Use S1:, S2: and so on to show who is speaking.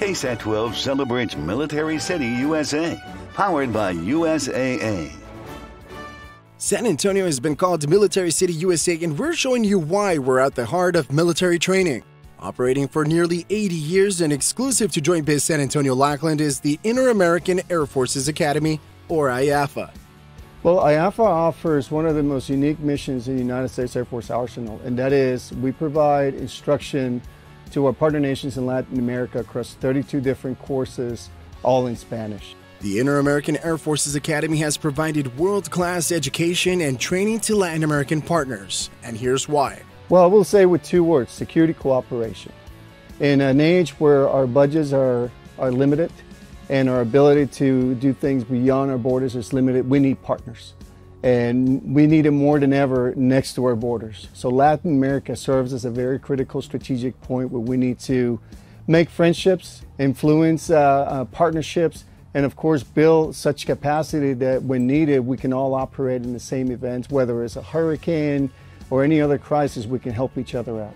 S1: KSAT 12 celebrates Military City, USA, powered by USAA.
S2: San Antonio has been called Military City USA, and we're showing you why we're at the heart of military training. Operating for nearly 80 years and exclusive to Joint Base San Antonio Lackland is the Inter American Air Forces Academy, or IAAFA.
S3: Well, IAAFA offers one of the most unique missions in the United States Air Force Arsenal, and that is we provide instruction to our partner nations in Latin America across 32 different courses, all in Spanish.
S2: The Inter American Air Forces Academy has provided world class education and training to Latin American partners, and here's why.
S3: Well, I will say with two words security cooperation. In an age where our budgets are, are limited and our ability to do things beyond our borders is limited, we need partners. And we need it more than ever next to our borders. So Latin America serves as a very critical strategic point where we need to make friendships, influence uh, uh, partnerships, and of course build such capacity that when needed we can all operate in the same events, whether it's a hurricane, or any other crisis, we can help each other out.